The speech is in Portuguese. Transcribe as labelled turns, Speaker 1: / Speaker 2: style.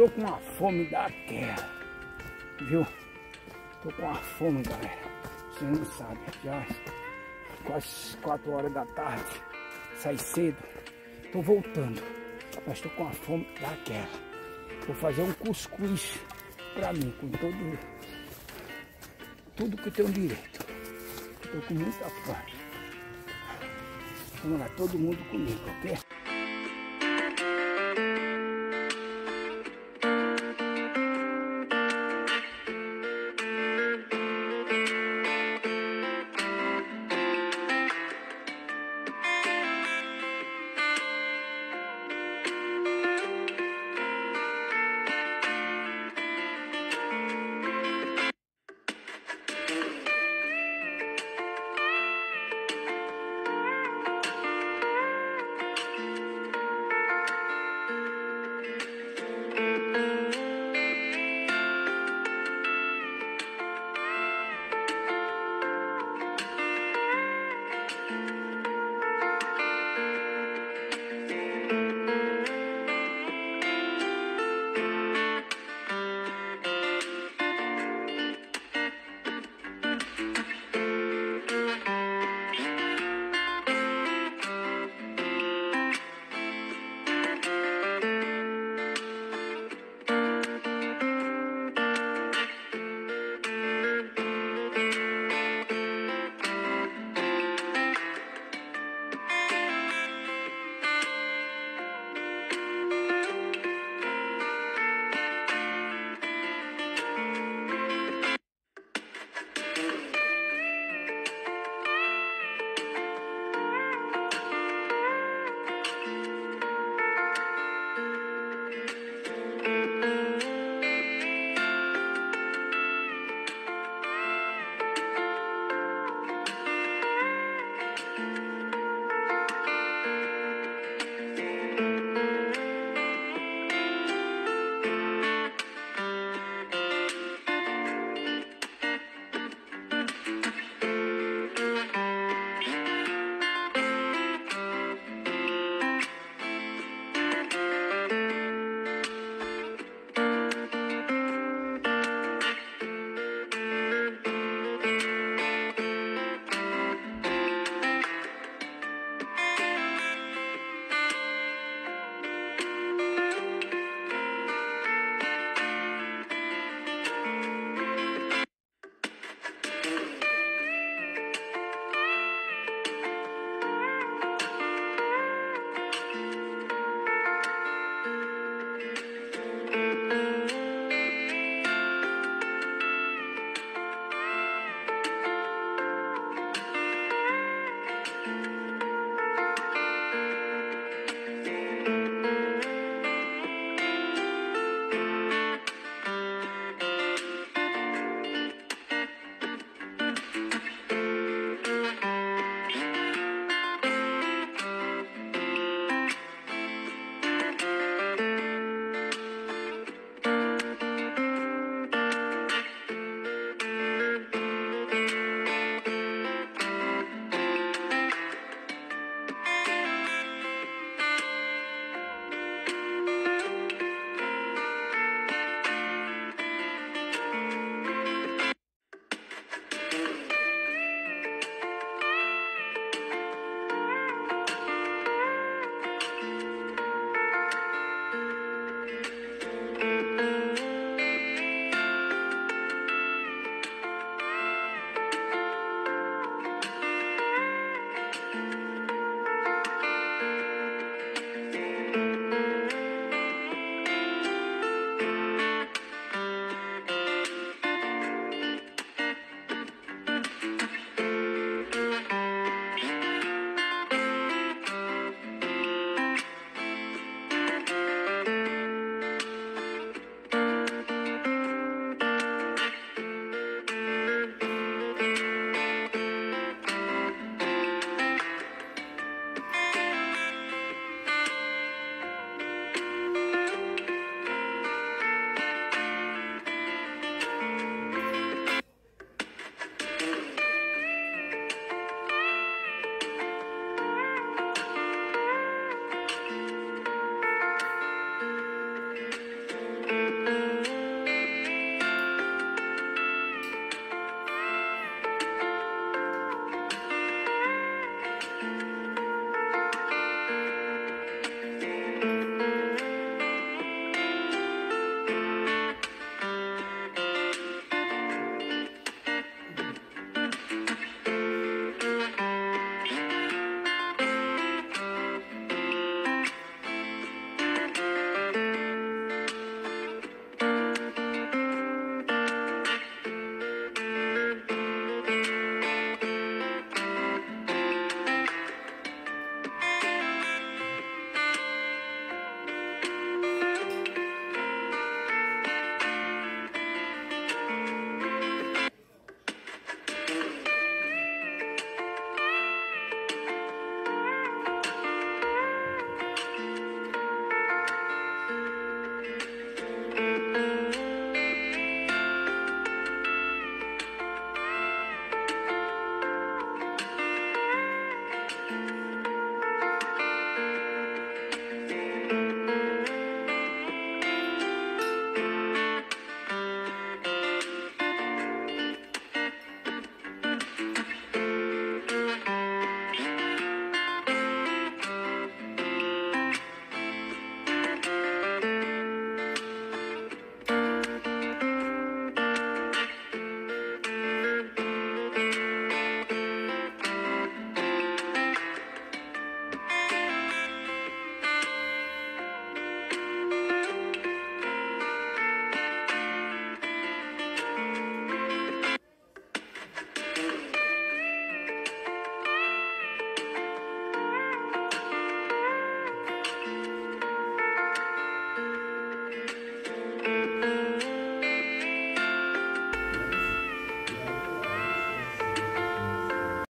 Speaker 1: tô com uma fome daquela, viu? Tô com uma fome, galera. Você não sabe, já quase 4 horas da tarde. Sai cedo. Tô voltando. Mas tô com uma fome daquela. Vou fazer um cuscuz pra mim, com todo tudo que eu tenho direito. Tô com muita fome. Vamos lá, todo mundo comigo, ok?